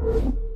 you